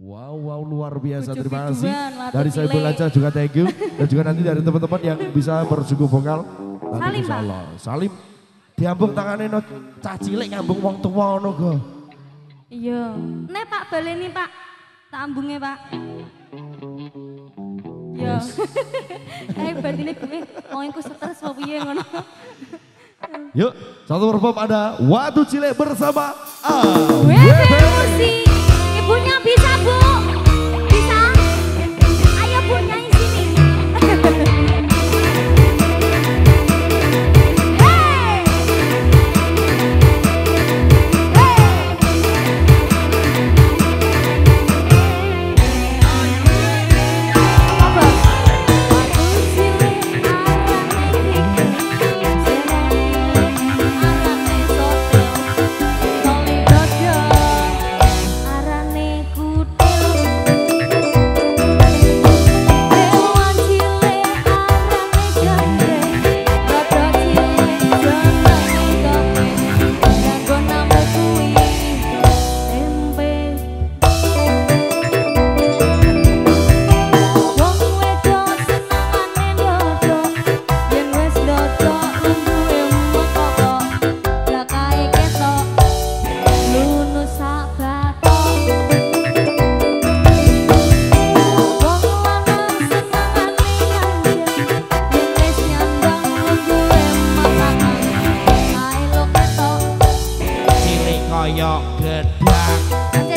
Wow, wow luar biasa. Terima kasih. Dari saya. Aja juga thank you. Dan juga nanti dari teman-teman yang bisa bersungguh vokal. Salim, Pak. Allah. Salim. Diambung tangannya no cacilik ngambung wong tua no go. Iya. Nek Pak baleni Pak. Tak Pak. Iya. Eh batine gue wong iku stres apa piye ngono. Yuk, satu perform ada Watu Cilik bersama Gue AWP. musik. อยอกเกิดพลัง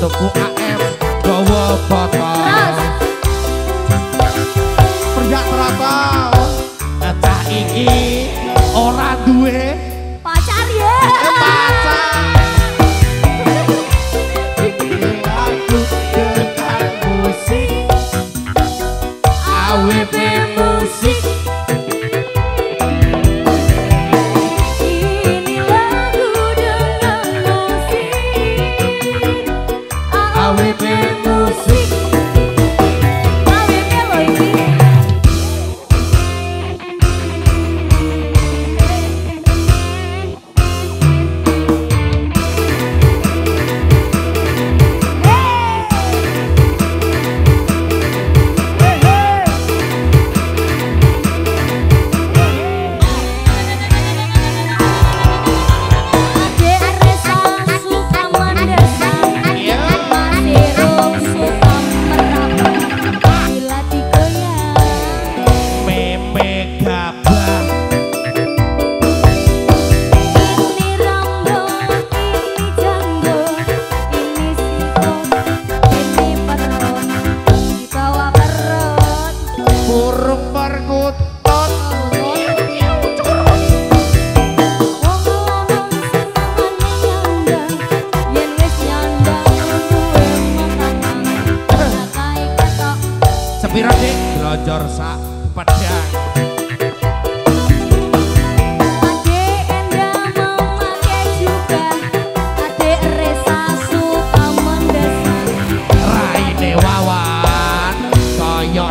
tuku AM botol. Cah iki ora duwe Pacar ya. pacar.